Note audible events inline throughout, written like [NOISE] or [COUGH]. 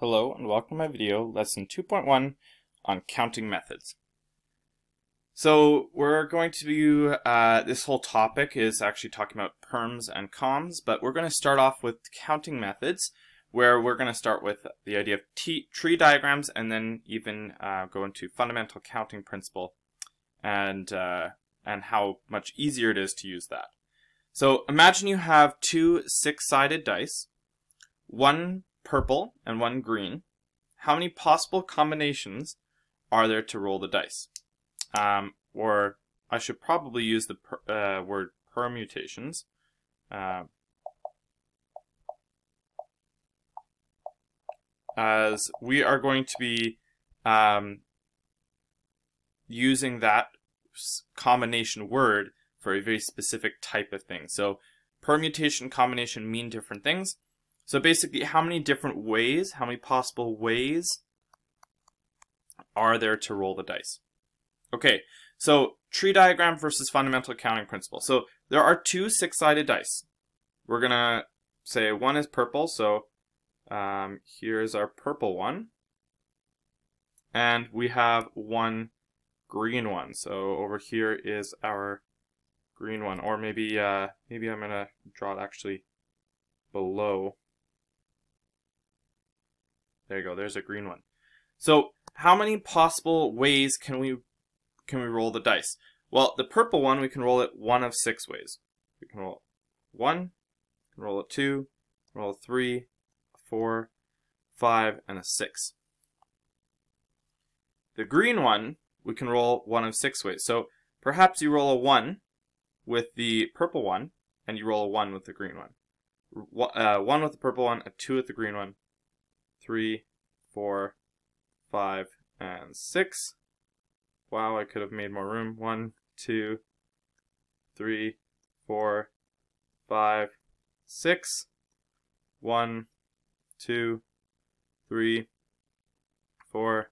Hello and welcome to my video, lesson 2.1 on counting methods. So we're going to do, uh, this whole topic is actually talking about perms and combs, but we're going to start off with counting methods, where we're going to start with the idea of tree diagrams and then even uh, go into fundamental counting principle and, uh, and how much easier it is to use that. So imagine you have two six-sided dice, one purple and one green. How many possible combinations are there to roll the dice? Um, or I should probably use the per, uh, word permutations. Uh, as we are going to be um, using that combination word for a very specific type of thing. So permutation, combination mean different things. So basically, how many different ways, how many possible ways are there to roll the dice? Okay, so tree diagram versus fundamental counting principle. So there are two six-sided dice. We're going to say one is purple, so um, here's our purple one. And we have one green one. So over here is our green one, or maybe uh, maybe I'm gonna draw it actually below. There you go. There's a green one. So how many possible ways can we can we roll the dice? Well, the purple one we can roll it one of six ways. We can roll one, roll it two, roll a three, a four, five, and a six. The green one we can roll one of six ways. So perhaps you roll a one with the purple one, and you roll a 1 with the green one. Uh, 1 with the purple one, a 2 with the green one, 3, 4, 5, and 6. Wow, I could have made more room. 1, 2, 3, 4, 5, 6. 1, 2, 3, 4,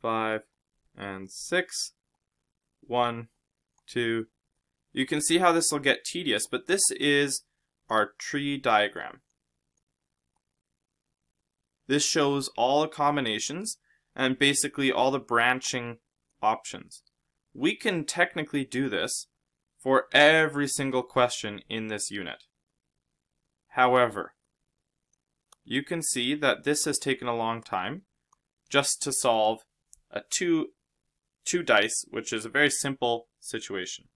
5, and 6. 1, 2, you can see how this will get tedious, but this is our tree diagram. This shows all the combinations and basically all the branching options. We can technically do this for every single question in this unit. However, you can see that this has taken a long time just to solve a two, two dice, which is a very simple situation.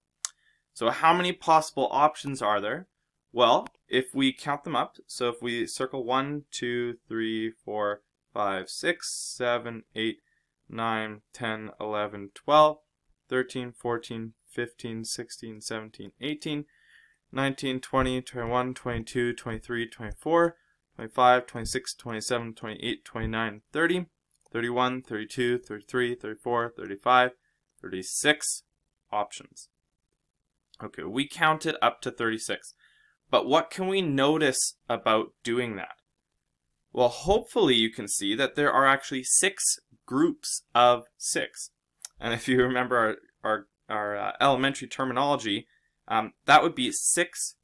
So how many possible options are there? Well, if we count them up, so if we circle 1, 2, 3, 4, 5, 6, 7, 8, 9, 10, 11, 12, 13, 14, 15, 16, 17, 18, 19, 20, 21, 22, 23, 24, 25, 26, 27, 28, 29, 30, 31, 32, 33, 34, 35, 36 options. Okay, we counted up to 36. But what can we notice about doing that? Well, hopefully you can see that there are actually six groups of six. And if you remember our, our, our uh, elementary terminology, um, that would be six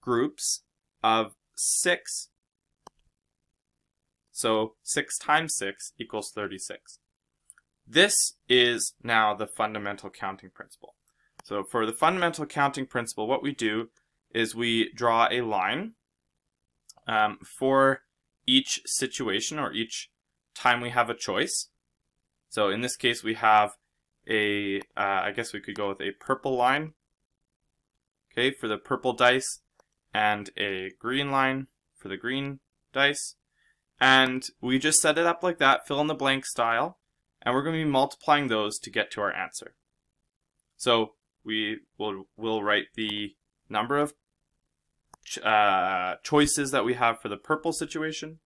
groups of six. So 6 times 6 equals 36. This is now the fundamental counting principle. So for the fundamental counting principle, what we do is we draw a line um, for each situation or each time we have a choice. So in this case, we have a, uh, I guess we could go with a purple line, okay, for the purple dice, and a green line for the green dice. And we just set it up like that, fill in the blank style, and we're going to be multiplying those to get to our answer. So we will will write the number of uh, choices that we have for the purple situation,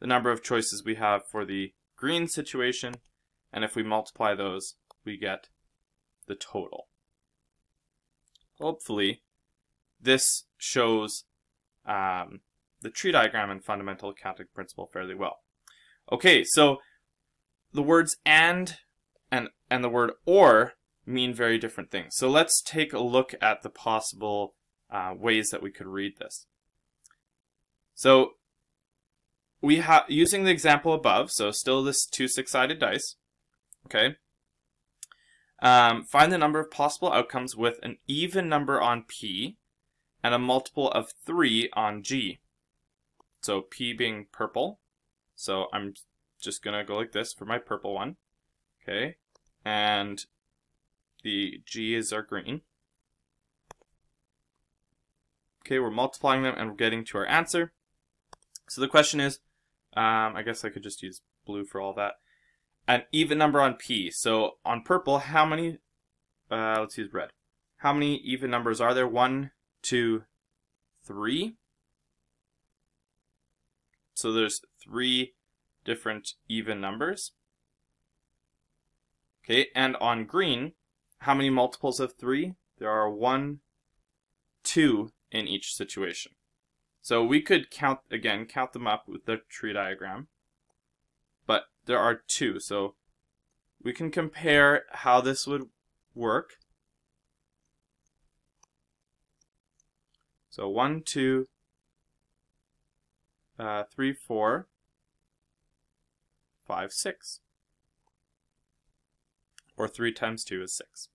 the number of choices we have for the green situation, and if we multiply those, we get the total. Hopefully, this shows um, the tree diagram and fundamental counting principle fairly well. Okay, so the words and and and the word or mean very different things. So let's take a look at the possible uh, ways that we could read this. So we have using the example above, so still this two six-sided dice. Okay. Um, find the number of possible outcomes with an even number on P and a multiple of 3 on G. So P being purple. So I'm just going to go like this for my purple one. Okay. And the G is our green. Okay, we're multiplying them and we're getting to our answer. So the question is, um, I guess I could just use blue for all that. An even number on P. So on purple, how many, uh, let's use red. How many even numbers are there? One, two, three. So there's three different even numbers. Okay, and on green, how many multiples of 3? There are 1, 2 in each situation. So we could count, again, count them up with the tree diagram. But there are 2, so we can compare how this would work. So 1, 2, uh, 3, 4, 5, 6. Or 3 times 2 is 6.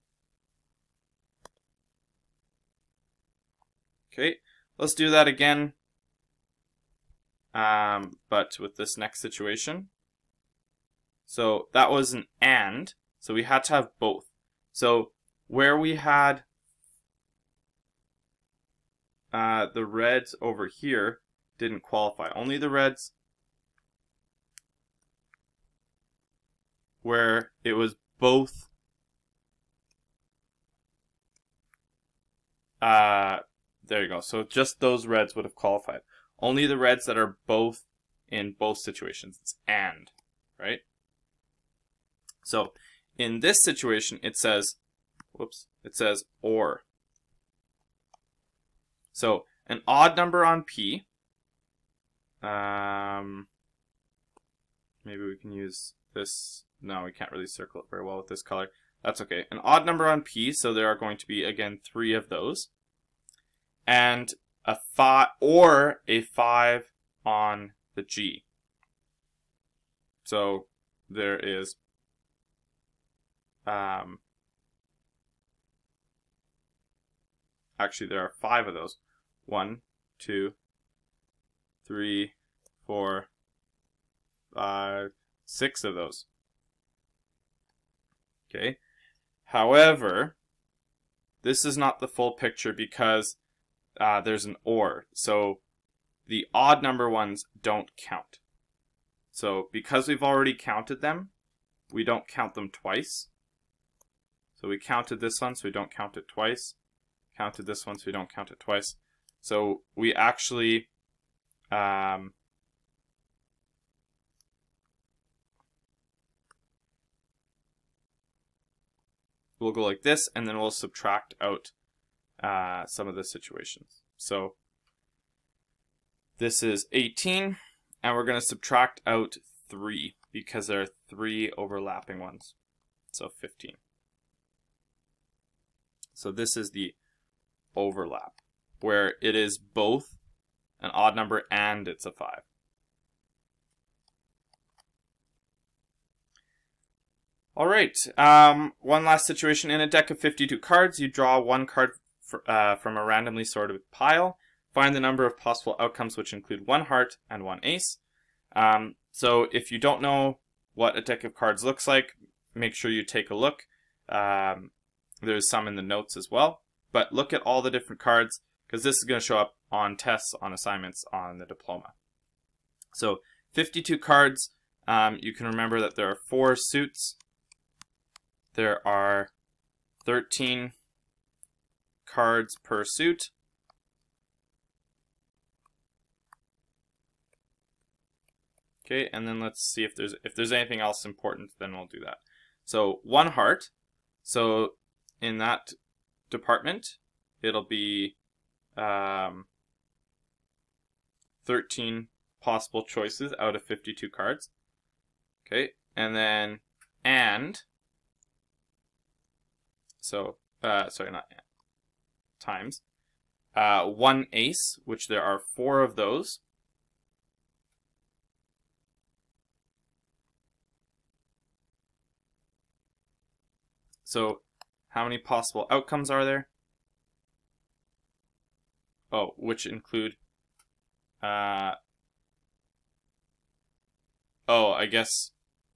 Okay, let's do that again, um, but with this next situation. So that was an AND, so we had to have both. So where we had uh, the reds over here didn't qualify. Only the reds where it was both uh, there you go. So just those reds would have qualified. Only the reds that are both in both situations. It's and, right? So in this situation, it says, whoops, it says or. So an odd number on P, um, maybe we can use this, no, we can't really circle it very well with this color. That's okay. An odd number on P, so there are going to be, again, three of those and a 5 or a 5 on the G. So there is um, actually there are five of those. One, two, three, four, five, six of those. Okay. However, this is not the full picture because uh, there's an OR. So the odd number ones don't count. So because we've already counted them, we don't count them twice. So we counted this one, so we don't count it twice. Counted this one, so we don't count it twice. So we actually um, we'll go like this, and then we'll subtract out uh, some of the situations. So this is 18, and we're going to subtract out 3 because there are three overlapping ones. So 15. So this is the overlap, where it is both an odd number and it's a 5. All right, um, one last situation. In a deck of 52 cards, you draw one card uh, from a randomly sorted pile. Find the number of possible outcomes, which include one heart and one ace. Um, so if you don't know what a deck of cards looks like, make sure you take a look. Um, there's some in the notes as well. But look at all the different cards, because this is going to show up on tests, on assignments, on the diploma. So 52 cards. Um, you can remember that there are four suits. There are 13 cards per suit. Okay, and then let's see if there's if there's anything else important, then we'll do that. So one heart. So in that department, it'll be um, 13 possible choices out of 52 cards. Okay, and then and so uh, sorry, not and times. Uh, one ace, which there are four of those. So how many possible outcomes are there? Oh, which include, uh, oh, I guess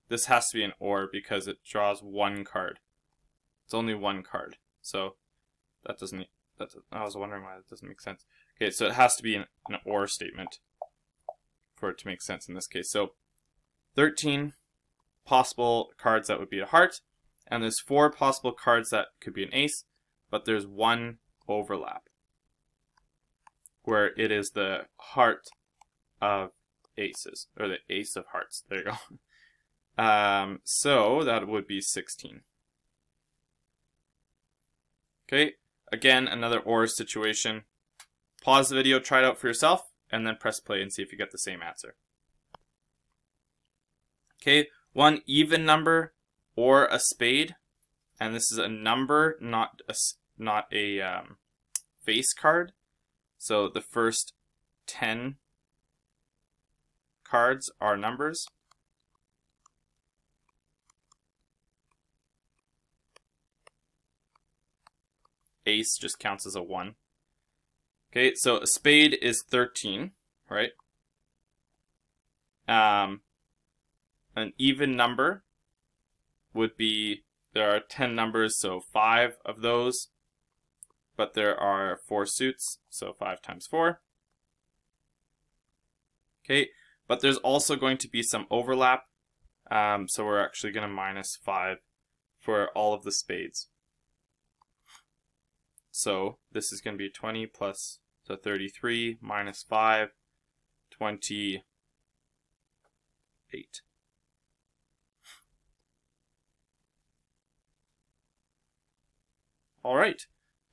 this has to be an or because it draws one card. It's only one card, so that doesn't that's, I was wondering why that doesn't make sense. Okay, so it has to be an, an OR statement for it to make sense in this case. So 13 possible cards that would be a heart, and there's four possible cards that could be an ace, but there's one overlap where it is the heart of aces, or the ace of hearts. There you go. [LAUGHS] Um, so that would be 16. Okay, again, another OR situation. Pause the video, try it out for yourself, and then press play and see if you get the same answer. Okay, one even number or a spade, and this is a number, not a, not a um, face card. So the first 10 cards are numbers. Ace just counts as a 1. Okay, so a spade is 13, right? Um, an even number would be, there are 10 numbers, so 5 of those, but there are 4 suits, so 5 times 4. Okay, but there's also going to be some overlap, um, so we're actually going to minus 5 for all of the spades. So this is going to be 20 plus, so 33 minus 5, 28. Alright,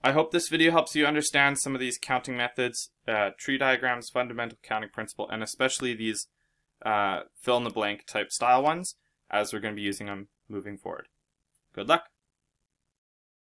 I hope this video helps you understand some of these counting methods, uh, tree diagrams, fundamental counting principle, and especially these uh, fill-in-the-blank type style ones, as we're going to be using them moving forward. Good luck!